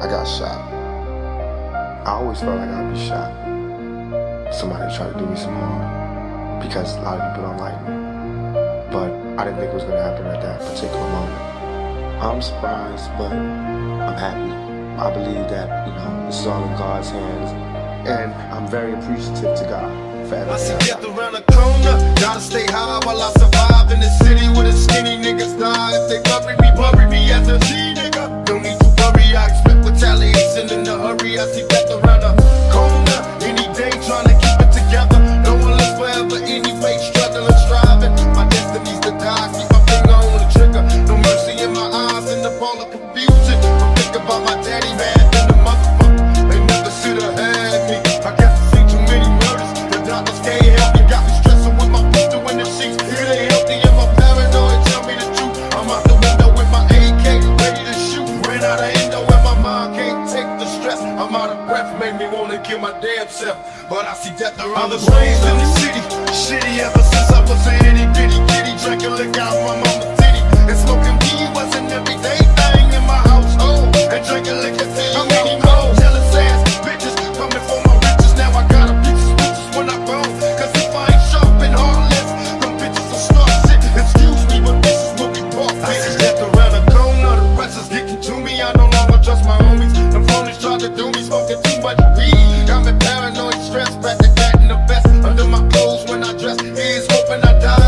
I got shot. I always felt like I'd be shot. Somebody tried to do me some harm because a lot of people don't like me. But I didn't think it was gonna happen at that particular moment. I'm surprised, but I'm happy. I believe that, you know, this is all in God's hands. And I'm very appreciative to God for I see everything. death around the corner. Gotta stay high while I survive in the in. I see death around the corner. Any day trying to keep it together. No one lives forever anyway, struggling, striving. My destiny's to die. Keep my finger on the trigger. No mercy in my eyes in the ball of confusion. I'm thinking about my daddy, man, motherfucker. They never should have had me. I guess I seen too many murders. The doctors can't stress. I'm out of breath, made me wanna kill my damn self. But I see death around the raised in the city. Shitty ever since I was a itty bitty kitty. Drinking liquor too much weed. Got me paranoid, stress, back to that in the vest. Under my clothes when I dress. Here's hoping I die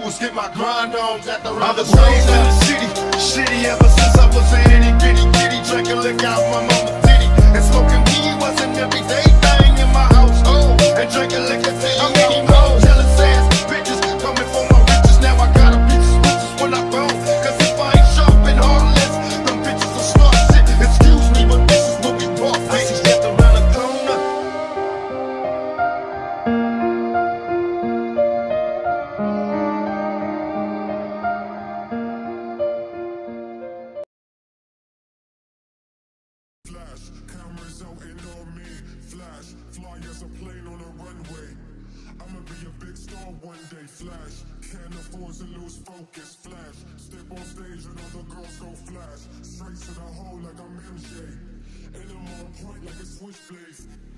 do is get my grind on. At the round the raised in the city. Shitty ever since I was a itty bitty kitty. Drinking liquor out my Flash, cameras out in on me. Flash, fly as a plane on a runway. I'ma be a big star one day. Flash, can't afford to lose focus. Flash, step on stage and all the girls go flash. Straight to the hole like I'm MJ. And I'm on point like a switchblade.